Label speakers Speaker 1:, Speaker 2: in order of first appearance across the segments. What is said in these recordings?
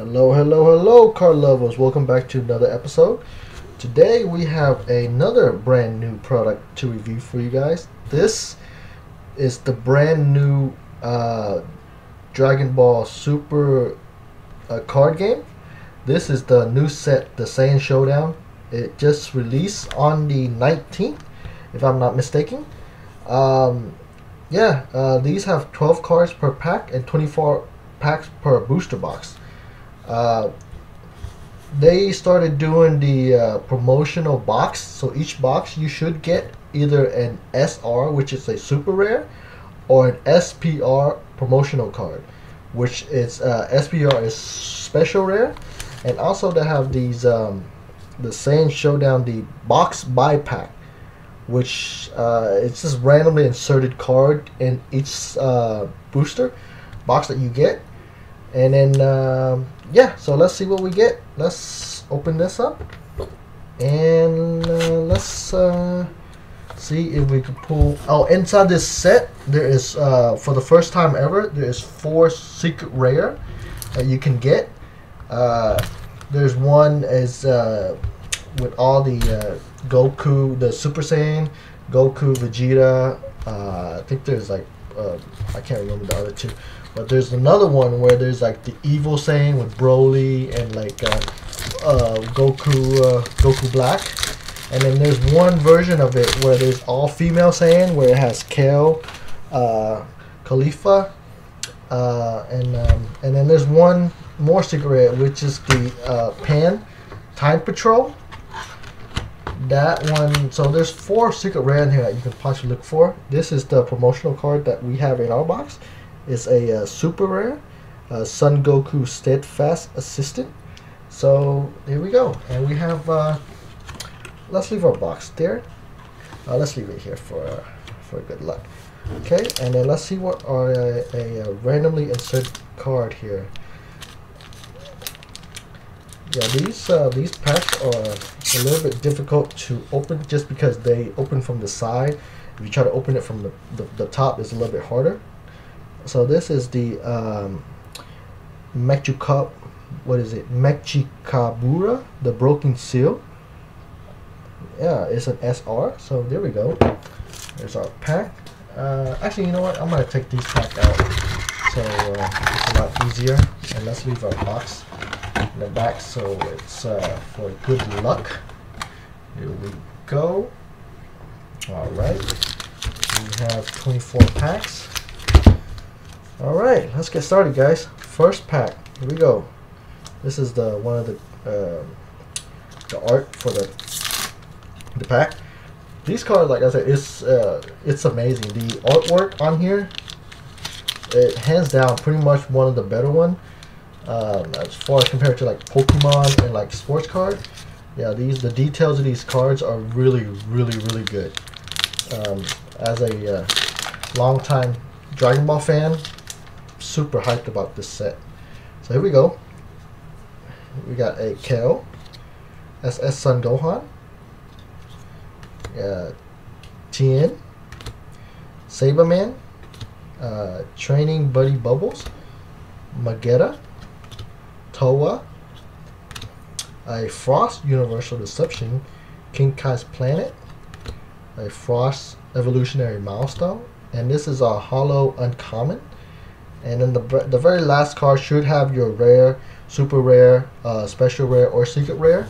Speaker 1: Hello, hello, hello, card lovers. Welcome back to another episode. Today we have another brand new product to review for you guys. This is the brand new uh, Dragon Ball Super uh, card game. This is the new set, the Saiyan Showdown. It just released on the 19th, if I'm not mistaken. Um, yeah, uh, these have 12 cards per pack and 24 packs per booster box. Uh, they started doing the uh, promotional box. So each box you should get either an SR, which is a super rare, or an SPR promotional card, which is uh, SPR is special rare, and also they have these um, the Saiyan Showdown the box buy pack, which uh, it's just randomly inserted card in each uh, booster box that you get, and then. Yeah, so let's see what we get. Let's open this up. And uh, let's uh, see if we can pull... Oh, inside this set, there is, uh, for the first time ever, there is four secret rare that you can get. Uh, there's one is uh, with all the uh, Goku, the Super Saiyan, Goku, Vegeta. I think there's like, I can't remember the other two. But there's another one where there's like the evil Saiyan with Broly and like uh, uh, Goku, uh, Goku Black. And then there's one version of it where there's all female Saiyan where it has Kale, uh, Caulifla, uh, and um, and then there's one more cigarette which is the uh, Pan Time Patrol. That one, so there's four secret rare in here that you can possibly look for. This is the promotional card that we have in our box It's a uh, super rare uh, Son Goku Steadfast Assistant. So here we go, and we have. Uh, let's leave our box there. Uh, let's leave it here for uh, for good luck. Okay, and then let's see what are a, a randomly inserted card here. Yeah, these uh, these packs are a little bit difficult to open just because they open from the side. If you try to open it from the, the, the top, it's a little bit harder. So this is the um, what is it? Mechikabura, the Broken Seal. Yeah, it's an SR. So there we go. There's our pack. Uh, actually, you know what? I'm gonna take these pack out, so uh, it's a lot easier. And let's leave our box in the back, so it's uh, for good luck. Here we go. All right. We have 24 packs. Alright, let's get started guys. First pack. Here we go. This is the one of the uh, the art for the the pack. These cards, like I said, it's uh, it's amazing. The artwork on here, it hands down pretty much one of the better one. Um, as far as compared to like Pokemon and like sports card, yeah, these the details of these cards are really, really, really good. Um, as a uh, long time Dragon Ball fan, super hyped about this set. So here we go. We got a Kale, SS Son Gohan, uh, Tien, Saberman, uh, Training Buddy Bubbles, Magetta, Towa, a Frost Universal Deception, King Kai's Planet, a Frost Evolutionary Milestone, and this is a Hollow Uncommon and then the, the very last card should have your rare, super rare, uh, special rare, or secret rare.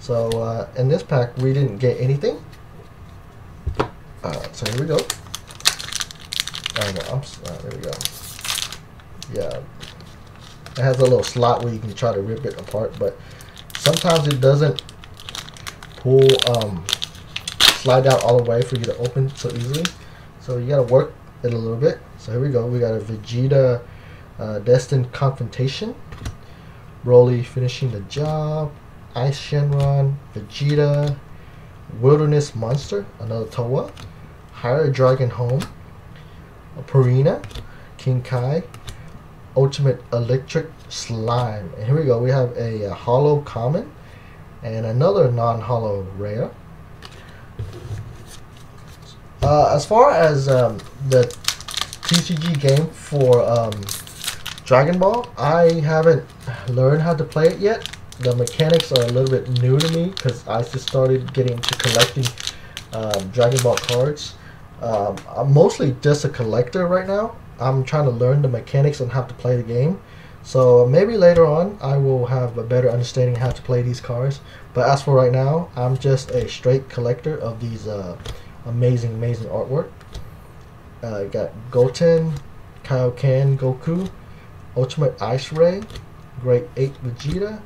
Speaker 1: So uh, in this pack, we didn't get anything. Uh, so here we go. Oh, no, I'm, uh, there we go. Yeah, it has a little slot where you can try to rip it apart, but sometimes it doesn't pull, um, slide out all the way for you to open so easily. So you gotta work it a little bit. So here we go. We got a Vegeta uh, Destined Confrontation. Broly finishing the job. Ice Shenron. Vegeta. Wilderness Monster. Another Towa. Higher Dragon Home. A Purina. King Kai. Ultimate Electric Slime. And here we go. We have a, a Hollow Common. And another non-hollow rare. Uh, as far as um, the TCG game for um, Dragon Ball. I haven't learned how to play it yet. The mechanics are a little bit new to me because I just started getting into collecting um, Dragon Ball cards. Um, I'm mostly just a collector right now. I'm trying to learn the mechanics on how to play the game. So maybe later on I will have a better understanding how to play these cars. But as for right now, I'm just a straight collector of these uh, amazing, amazing artwork. Uh, I got Goten, Kaioken Goku, Ultimate Ice Ray, Great Ape Vegeta.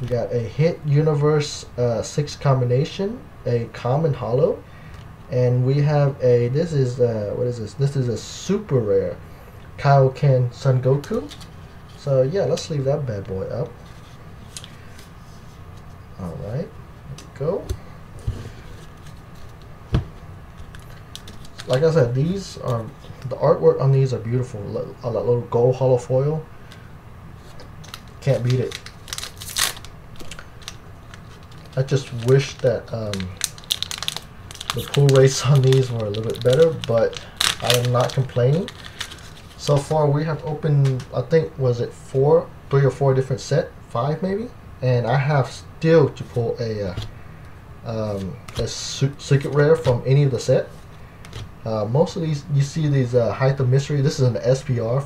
Speaker 1: We got a Hit Universe uh, 6 combination, a Common Hollow, and we have a, this is, uh, what is this? This is a super rare Kaioken Son Goku. So yeah, let's leave that bad boy up. Alright, go. Like I said, these are the artwork on these are beautiful. A little gold hollow foil. Can't beat it. I just wish that um, the pull rates on these were a little bit better, but I am not complaining. So far we have opened, I think, was it four, three or four different set, five maybe? And I have still to pull a, uh, um, a secret rare from any of the set. Uh, most of these, you see these uh, Height of Mystery. This is an SPR,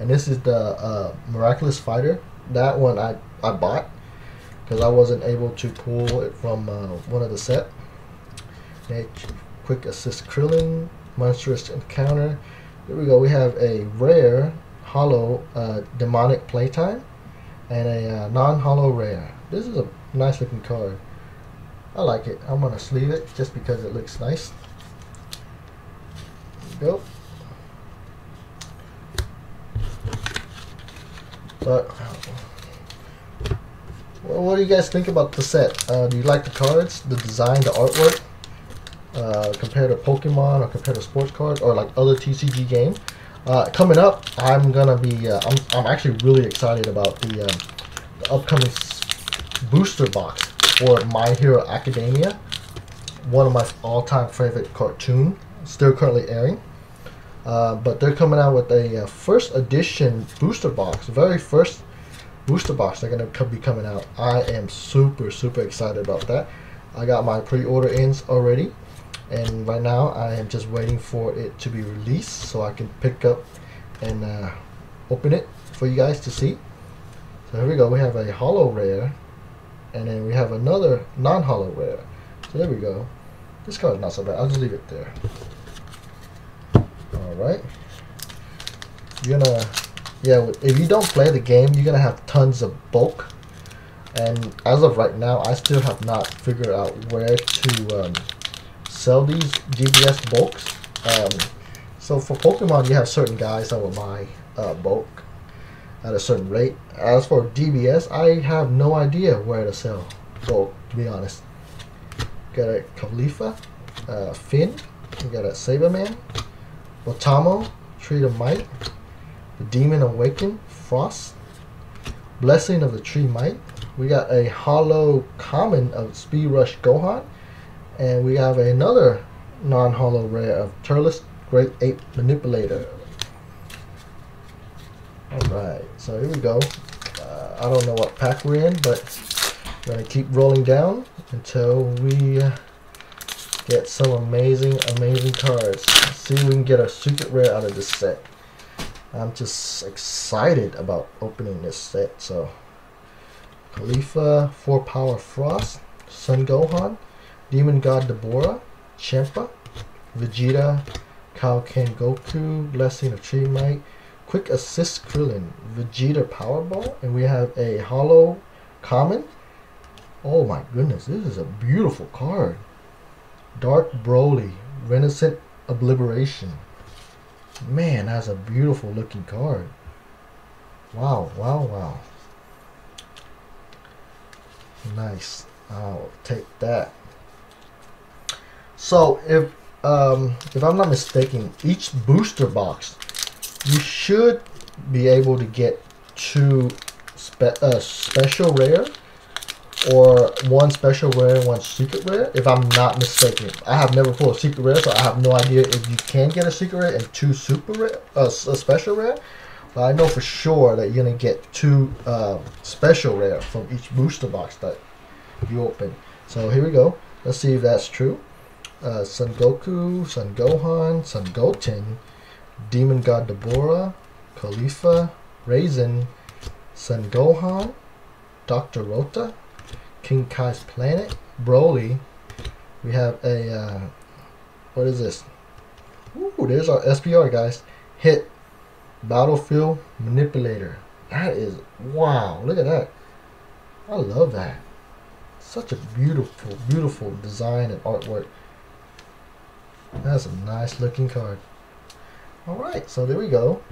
Speaker 1: and this is the uh, Miraculous Fighter. That one I, I bought because I wasn't able to pull it from uh, one of the set. Quick Assist Krillin, Monstrous Encounter. Here we go. We have a rare hollow uh, demonic playtime and a uh, non-hollow rare. This is a nice looking card. I like it. I'm gonna sleeve it just because it looks nice. Go. But well, what do you guys think about the set? Uh, do you like the cards, the design, the artwork? Uh, compared to Pokemon or compared to sports cards or like other TCG games. Uh, coming up, I'm gonna be. Uh, I'm, I'm actually really excited about the, um, the upcoming booster box for My Hero Academia, one of my all-time favorite cartoon, still currently airing. Uh, but they're coming out with a uh, first edition booster box, very first booster box they're to be coming out. I am super, super excited about that. I got my pre-order ins already, and right now I am just waiting for it to be released so I can pick up and uh, open it for you guys to see. So here we go. We have a hollow rare, and then we have another non-hollow rare. So there we go. This card is not so bad. I'll just leave it there. Alright. You're gonna, yeah, if you don't play the game, you're gonna have tons of bulk. And as of right now, I still have not figured out where to um, sell these DBS bulks. Um, so for Pokemon, you have certain guys that will buy uh, bulk at a certain rate. As for DBS, I have no idea where to sell bulk, to be honest. Got a Caulifla, uh, Finn, we got a Saberman, Otamo, Tree of Might, the Demon Awaken, Frost, Blessing of the Tree Might. We got a Hollow Common of Speed Rush Gohan, and we have another non-hollow rare of Turles Great Ape Manipulator. Alright, so here we go. Uh, I don't know what pack we're in, but we're going to keep rolling down until we get some amazing, amazing cards. Let's see if we can get a secret rare out of this set. I'm just excited about opening this set. So, Caulifla, 4 Power Frost, Son Gohan, Demon God Dabura, Champa, Vegeta, Kaioken Goku, Blessing of Tree Might, Quick Assist Krillin, Vegeta Powerball, and we have a Hollow Common. Oh my goodness, this is a beautiful card. Dark Broly, Renascent Obliteration. Man, that's a beautiful looking card. Wow, wow, wow. Nice. I'll take that. So if um, if I'm not mistaken, each booster box you should be able to get two spe uh, special rare or one special rare and one secret rare, if I'm not mistaken. I have never pulled a secret rare, so I have no idea if you can get a secret rare and two super rare, uh, a special rare, But I know for sure that you're gonna get two uh, special rare from each booster box that you open. So here we go. Let's see if that's true. Uh, Son Goku, Son Gohan, Son Goten, Demon God Dabura, Caulifla, Raisin, Son Gohan, Dr. Rota, King Kai's Planet, Broly. We have a, uh, what is this? Ooh, there's our SPR, guys. Hit Battlefield Manipulator. That is, wow, look at that. I love that. Such a beautiful, beautiful design and artwork. That's a nice looking card. Alright, so there we go.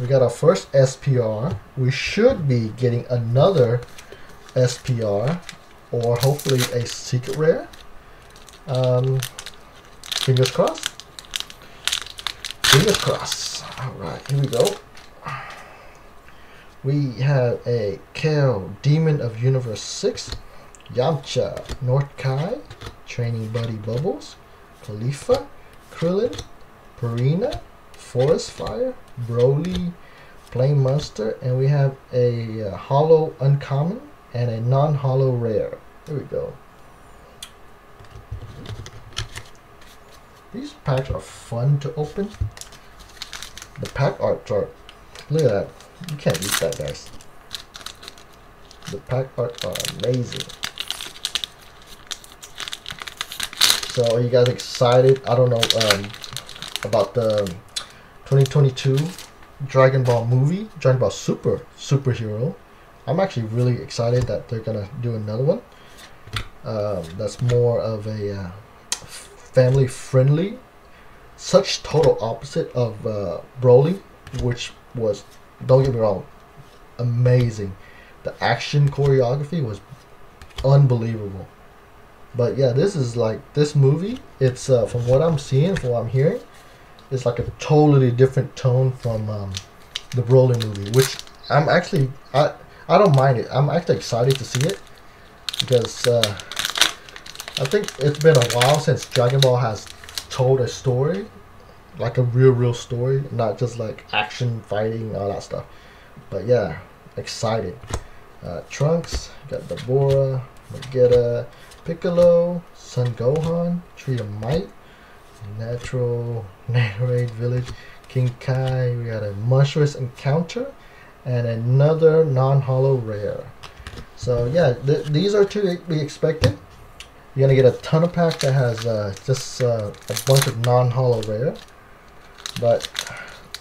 Speaker 1: We got our first SPR. We should be getting another SPR or hopefully a secret rare. Um, fingers crossed. Fingers crossed. Alright, here we go. We have a Kale, Demon of Universe 6, Yamcha, North Kai, Training Buddy Bubbles, Caulifla, Krillin, Purina, Forest Fire, Broly, Plain Monster, and we have a uh, Hollow Uncommon and a non-hollow rare. Here we go. These packs are fun to open. The pack art are, look at that. You can't beat that, guys. The pack art are amazing. So are you guys excited? I don't know um, about the 2022 Dragon Ball movie, Dragon Ball Super superhero. I'm actually really excited that they're gonna do another one. Um, that's more of a uh, family friendly. Such total opposite of uh, Broly, which was don't get me wrong, amazing. The action choreography was unbelievable. But yeah, this is like this movie. It's uh, from what I'm seeing, from what I'm hearing, it's like a totally different tone from um, the Broly movie, which I'm actually I I don't mind it. I'm actually excited to see it because uh, I think it's been a while since Dragon Ball has told a story, like a real, real story, not just like action, fighting, all that stuff. But yeah, excited. Uh, Trunks, got Dabura, Vegeta, Piccolo, Son Gohan, Tree of Might, Natural, Natorade Village, King Kai, we got a Monstrous Encounter, and another non-hollow rare. So yeah, th these are to be expected. You're gonna get a ton of pack that has uh, just uh, a bunch of non-hollow rare. But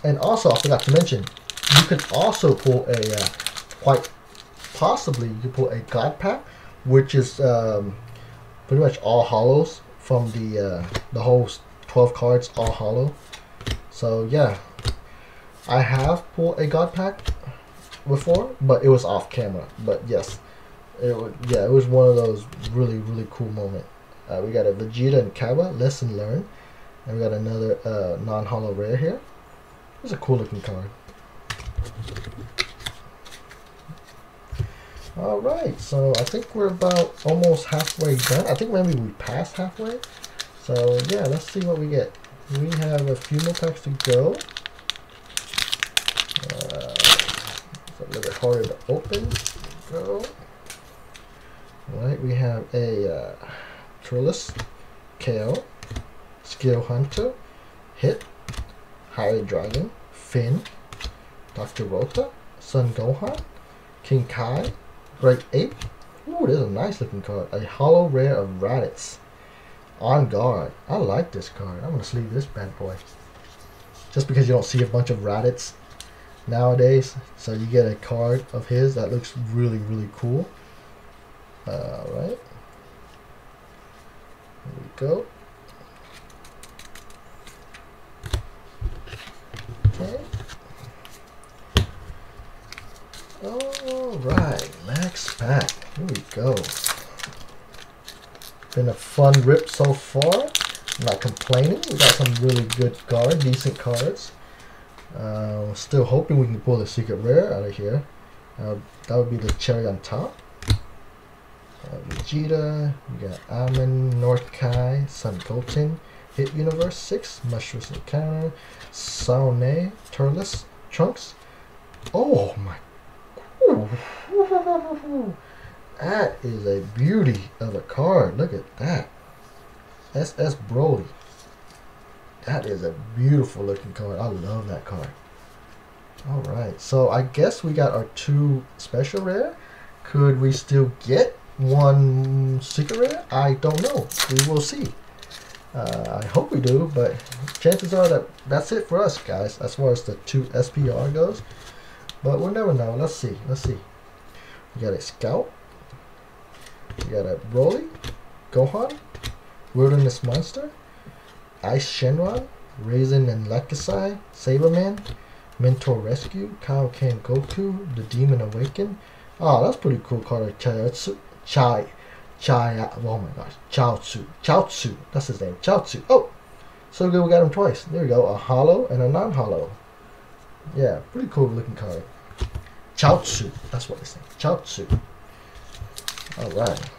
Speaker 1: and also I forgot to mention, you can also pull a uh, quite possibly you can pull a God pack, which is um, pretty much all hollows from the uh, the whole 12 cards all hollow. So yeah, I have pulled a God pack before, but it was off camera. But yes, it was, yeah, it was one of those really really cool moment. Uh, we got a Vegeta and Cabba lesson learned, and we got another uh, non-hollow rare here. It's a cool looking card. All right, so I think we're about almost halfway done. I think maybe we passed halfway. So yeah, let's see what we get. We have a few more packs to go. Uh, it's a little bit harder to open. Go. Alright, we have a uh, Trillis, Kale, Skill Hunter, Hit, High Dragon, Finn, Dr. Rota, Son Gohan, King Kai, Great Ape. Ooh, this is a nice looking card. A Hollow Rare of Raditz. On guard. I like this card. I'm going to sleeve this bad boy. Just because you don't see a bunch of Raditz nowadays. So you get a card of his that looks really, really cool. Alright. Here we go. Okay. Alright, max pack. Here we go. Been a fun rip so far. I'm not complaining. We got some really good cards, decent cards. Uh, still hoping we can pull the secret rare out of here. Uh, that would be the cherry on top. Uh, Vegeta, we got Amen, North Kai, Son Goten, Hit Universe 6, Monstrous Encounter, Saone, Turles, Trunks. Oh my. That is a beauty of a card. Look at that. SS Broly. That is a beautiful looking card. I love that card. Alright, so I guess we got our two special rare. Could we still get one secret rare? I don't know. We will see. Uh, I hope we do, but chances are that that's it for us, guys, as far as the two SPR goes. But we'll never know. Let's see. Let's see. We got a Scout. We got a Broly. Gohan. Wilderness Monster. Ice Shenron. Raisin and Lakasei. Saberman. Mentor Rescue. Kaioken Goku. The Demon Awaken. Oh, ah, that's pretty cool card. Chayotsu. Chai. Chai. Oh my gosh. Chaozu. Chaozu. That's his name. Chaozu. Oh! So good we got him twice. There we go. A hollow and a non-hollow. Yeah, pretty cool looking card. Chaozu. That's what it's saying. Chaozu. Alright.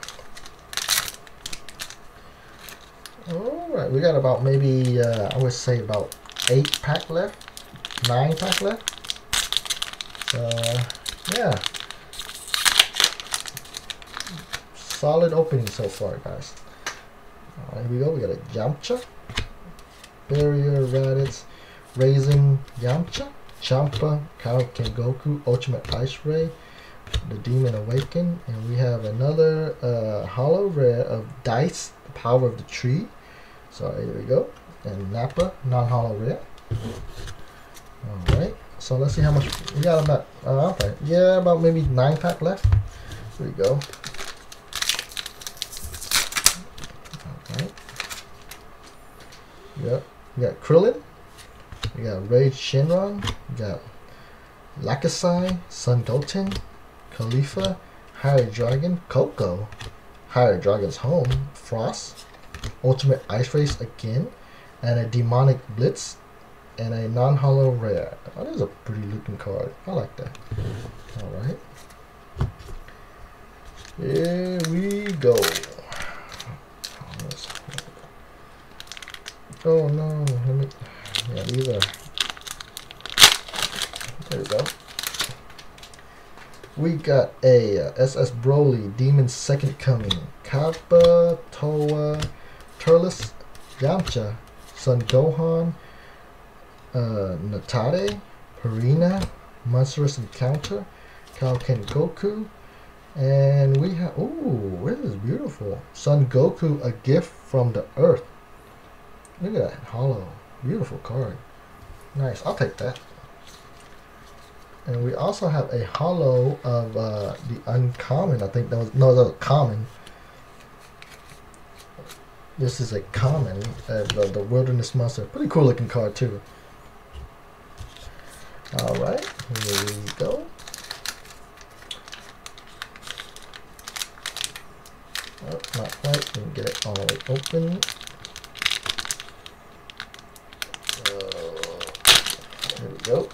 Speaker 1: Alright, we got about maybe, uh, I would say about 8 pack left. 9 pack left. Uh, yeah. Solid opening so far, guys. Alright, here we go. We got a Yamcha. Barrier Raditz. Raisin Yamcha. Champa, Kaioken Goku, Ultimate Ice Ray, the Demon Awaken, and we have another uh, Hollow Rare of Dice, the Power of the Tree. So here we go. And Nappa, non-hollow rare. Alright, so let's see how much we got about uh, okay. Yeah, about maybe nine pack left. Here we go. Alright. Yep. We got Krillin. We got Rage Shenron. We got Lakasei, Son Goten, Caulifla, Higher Dragon, Coco, Higher Dragon's Home, Frost, Ultimate Ice Race again, and a Demonic Blitz, and a non-hollow rare. Oh, that is a pretty looking card. I like that. Alright. Here we go. Oh no, let me, yeah, these are, there we go. We got a uh, SS Broly, Demon's Second Coming, Cabba, Towa, Turles, Yamcha, Son Gohan, uh, Natade, Purina, Monstrous Encounter, Kaioken Goku, and we have, ooh, this is beautiful. Son Goku, A Gift from the Earth. Look at that, hollow. Beautiful card. Nice, I'll take that. And we also have a hollow of uh, the uncommon. I think that was, no, was common. This is a common, uh, the, the Wilderness Monster. Pretty cool looking card too. Alright, here we go. Oh, not quite. Can get it all the way open. There we go.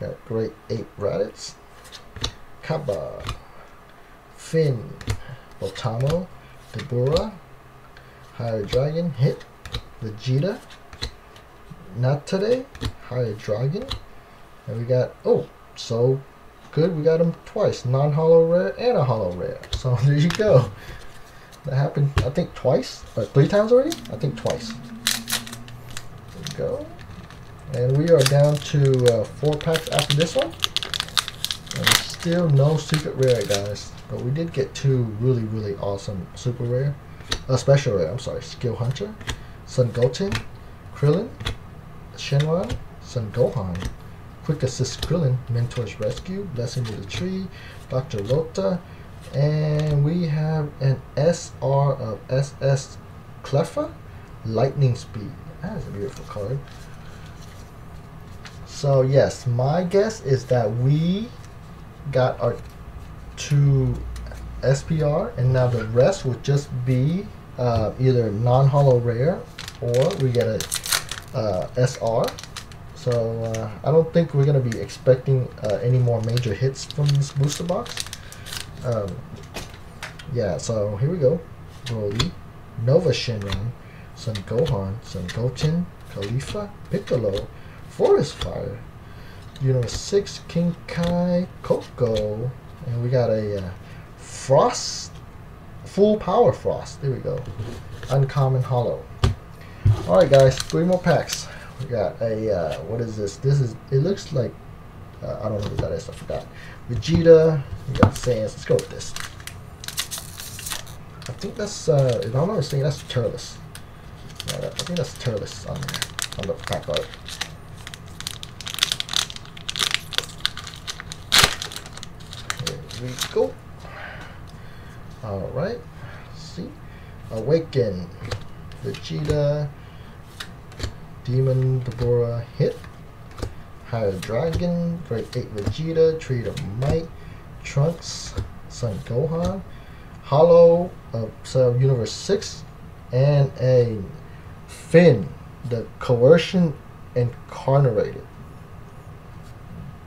Speaker 1: Got Great Ape Raditz. Cabba. Finn. Otamo. Dabura. Higher Dragon. Hit. Vegeta. Not today. Higher Dragon. And we got, oh, so good. We got them twice. Non-hollow rare and a hollow rare. So there you go. That happened, I think, twice. Or three times already? I think twice. Go. And we are down to uh, four packs after this one. And still no secret rare, guys. But we did get two really, really awesome super rare. A uh, special rare, I'm sorry. Skill Hunter, Son Goten, Krillin, Shenron, Son Gohan, Quick Assist Krillin, Mentor's Rescue, Blessing of the Tree, Dr. Lota, and we have an SR of SS Caulifla, Lightning Speed. That is a beautiful card. So yes, my guess is that we got our two SPR, and now the rest would just be uh, either non-hollow rare or we get a uh, SR. So uh, I don't think we're going to be expecting uh, any more major hits from this booster box. Um, yeah, so here we go. Broly, Nova Shenron, Son Gohan, Son Goten, Caulifla, Piccolo, Forest Fire, You know, 6 King Kai Coco, and we got a uh, Frost, Full Power Frost. There we go. Uncommon Hollow. Alright guys, three more packs. We got a, uh, what is this? This is, it looks like, uh, I don't know what that is, I forgot. Vegeta, we got Sans. Let's go with this. I think that's, uh, if I'm not mistaken, that's Turles. Yeah, I think that's Turles on, on the pack art. We go. Alright. See? Awaken. Vegeta. Demon Dabura hit. Higher Dragon. Great Ape Vegeta. Tree of Might. Trunks. Son Gohan. Hollow of Cell Universe 6. And a Finn. The Coercion Incarnated.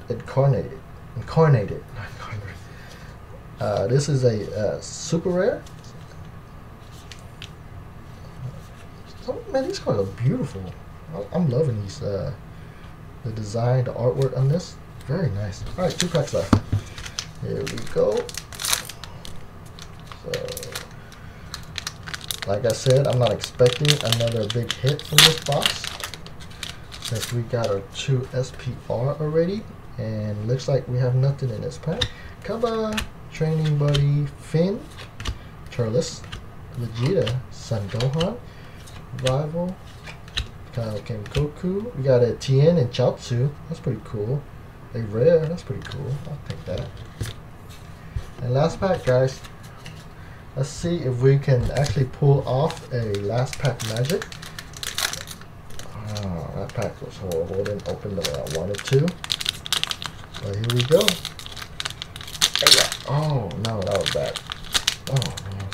Speaker 1: Incarnated. Incarnated. Uh, this is a uh, super rare. Oh, man, these cards are beautiful. I'm loving these. Uh, the design, the artwork on this, very nice. All right, two packs left. Here we go. So, like I said, I'm not expecting another big hit from this box since we got our two SPR already, and looks like we have nothing in this pack. Come on. Training Buddy Finn, Turles, Vegeta, Son Gohan, Rival, Kaioken Goku. We got a Tien and Chaozu. That's pretty cool. A rare. That's pretty cool. I'll take that. And last pack, guys. Let's see if we can actually pull off a last pack magic. Oh, that pack was horrible. Didn't open the way I wanted to. But here we go. Oh, no, that was bad. Oh, man.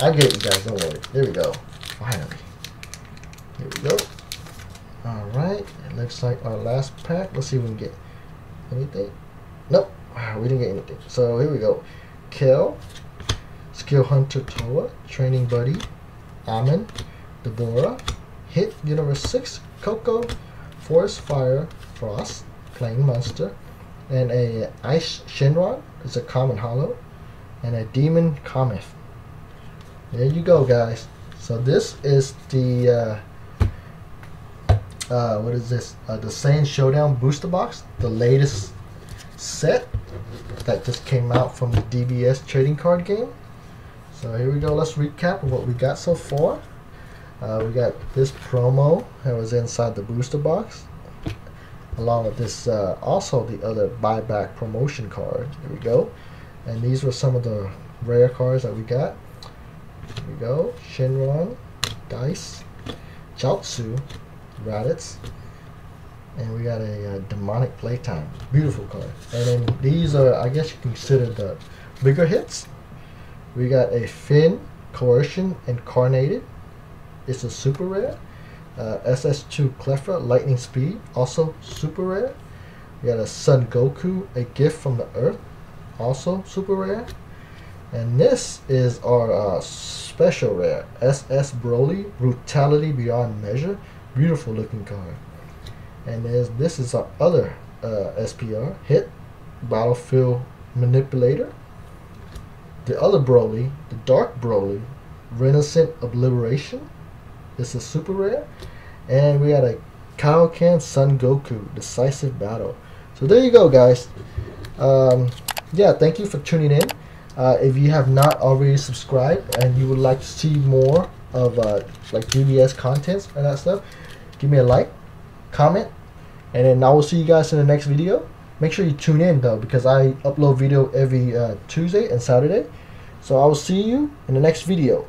Speaker 1: I get you guys, don't worry. There we go. Finally. Here we go. Alright, it looks like our last pack. Let's see if we can get anything. Nope, ah, we didn't get anything. So here we go. Kill, Skill Hunter Towa, Training Buddy, Amon, Dabura, Hit Universe 6, Coco, Forest Fire, Frost, Playing Monster, and a Ice Shenron is a common hollow, and a Demon Comet. There you go, guys. So this is the uh, uh, what is this? Uh, the Saiyan Showdown booster box, the latest set that just came out from the DBS trading card game. So here we go. Let's recap what we got so far. Uh, we got this promo that was inside the booster box along with this uh, also the other buyback promotion card. Here we go. And these were some of the rare cards that we got. Here we go. Shenron Dice Chaozu Raditz and we got a, uh, demonic playtime. Beautiful card. And then these are I guess you consider the bigger hits. We got a Finn Coercion Incarnated. It's a super rare uh, SS2 Caulifla, Lightning Speed, also super rare. We got a Son Goku, a gift from the Earth, also super rare. And this is our uh, special rare, SS Broly, Brutality Beyond Measure. Beautiful looking card. And this is our other uh, SPR, Hit, Battlefield Manipulator. The other Broly, the Dark Broly, Renascent Obliteration. This is super rare. And we had a Kaioken Son Goku Decisive Battle. So there you go, guys. Um, yeah, thank you for tuning in. Uh, if you have not already subscribed and you would like to see more of uh, like DBS contents and that stuff, give me a like, comment, and then I will see you guys in the next video. Make sure you tune in though because I upload video every uh, Tuesday and Saturday. So I will see you in the next video.